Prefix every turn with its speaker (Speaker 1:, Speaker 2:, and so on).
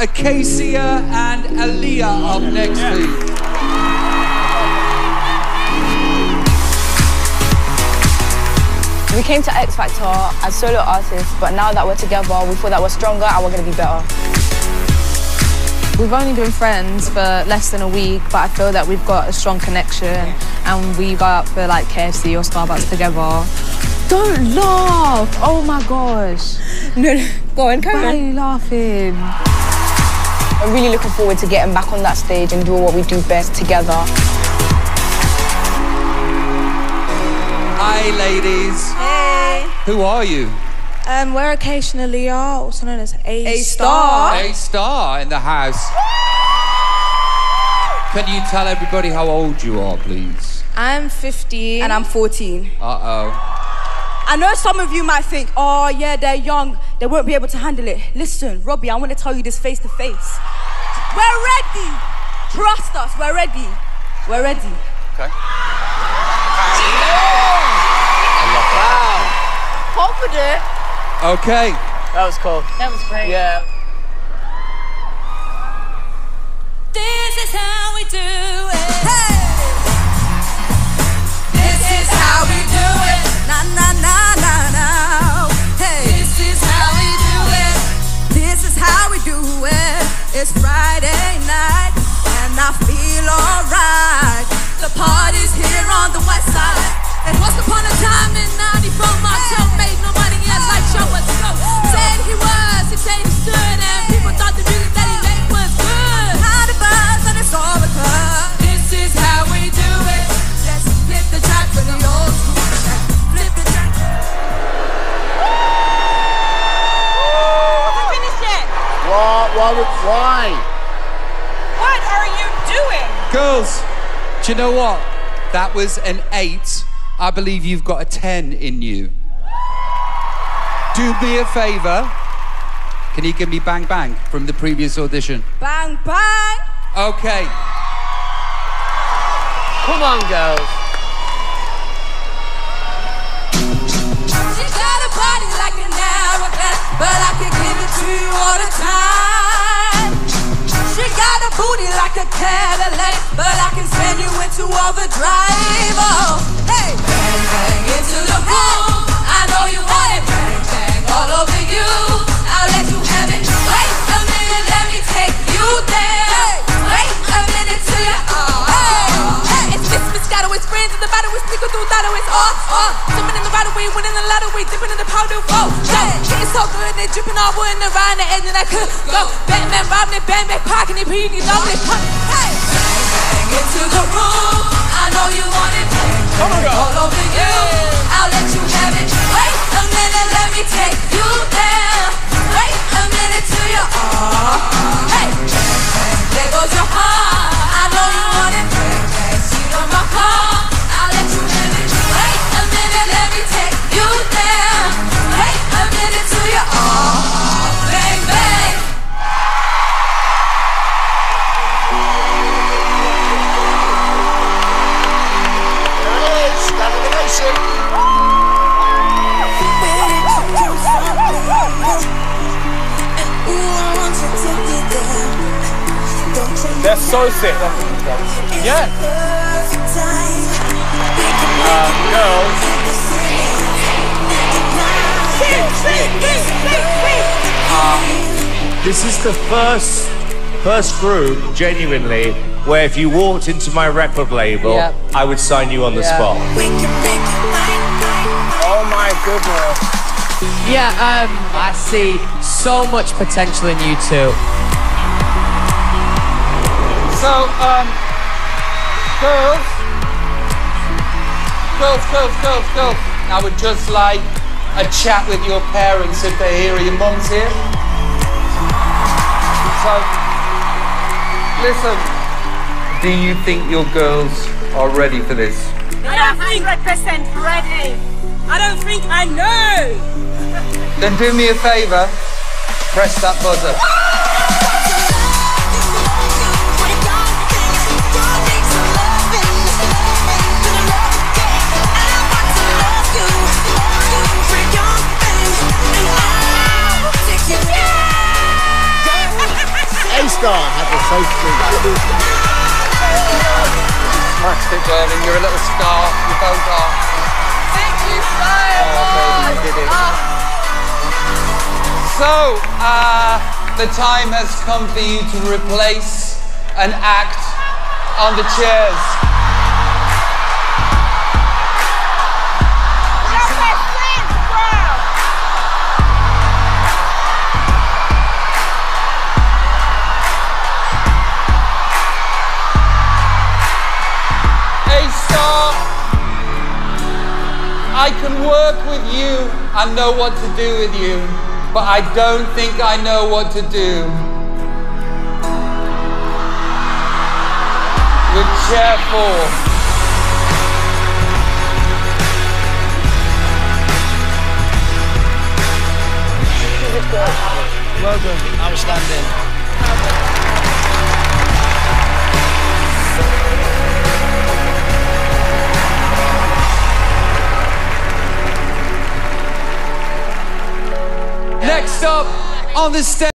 Speaker 1: Acacia and Aaliyah up next, please.
Speaker 2: We came to X Factor as solo artists, but now that we're together, we feel that we're stronger and we're going to be better.
Speaker 3: We've only been friends for less than a week, but I feel that we've got a strong connection and we go out for like KFC or Starbucks together. Don't laugh! Oh my gosh.
Speaker 2: No, no, go on,
Speaker 3: Why are you laughing?
Speaker 2: I'm really looking forward to getting back on that stage and doing what we do best together.
Speaker 1: Hi, ladies.
Speaker 4: Hey.
Speaker 1: Who are you?
Speaker 4: Um, we're Acacia and Aaliyah also known as A, Star.
Speaker 1: A star in the house. Can you tell everybody how old you are, please?
Speaker 4: I'm 15.
Speaker 5: And I'm 14.
Speaker 1: Uh oh.
Speaker 5: I know some of you might think, oh, yeah, they're young, they won't be able to handle it. Listen, Robbie, I want to tell you this face to face. We're ready. Trust us, we're ready. We're ready.
Speaker 1: Okay. Wow.
Speaker 6: Confident.
Speaker 1: Okay.
Speaker 6: That was cool.
Speaker 3: That was great.
Speaker 6: Yeah.
Speaker 7: This is how we do it.
Speaker 8: This
Speaker 6: Why? Why? would- Why?
Speaker 7: What are you doing?
Speaker 1: Girls, do you know what? That was an eight. I believe you've got a 10 in you. Do me a favor. Can you give me Bang Bang from the previous audition?
Speaker 5: Bang, bang.
Speaker 1: Okay.
Speaker 6: Come on, girls.
Speaker 8: She got a body like an hourglass, but I can give it to all the time. She got a booty like a Cadillac, but I can send you into overdrive. Oh, hey, bang bang into the room. I know you want it, bang bang all over you. We winning the dipping in the powder, whoa. Yo, getting so good, they dripping all wood and around the edge, and I could go. Batman, robbing it, bang, bang, pocking it, beating it, all it, pump. Hey, bang, bang, into the room. I know you want it, bang, bang, all over you.
Speaker 6: They're so sick. Yeah. Uh, girls.
Speaker 9: This is the first first group, genuinely, where if you walked into my record label,
Speaker 6: Yep.
Speaker 9: I would sign you on the
Speaker 6: Yeah.
Speaker 9: spot.
Speaker 6: Oh my goodness.
Speaker 10: Yeah, um, I see so much potential in you two.
Speaker 1: So, um, girls, girls, girls, girls, girls. I would just like a chat with your parents if they're here. Your mums here? So, listen. Do you think your girls are ready for this?
Speaker 7: I don't think 100% ready. I don't think I know.
Speaker 1: Then do me a favor. Press that buzzer.
Speaker 6: star have a safe street.
Speaker 1: Smashed it, darling. You're a little star. You both are.
Speaker 3: Thank you so
Speaker 1: Oh, baby, you did it. So, uh, the time has come for you to replace an act on the chairs. I can work with you and know what to do with you, but I don't think I know what to do with chair four.
Speaker 6: Outstanding.
Speaker 1: Up on the stage.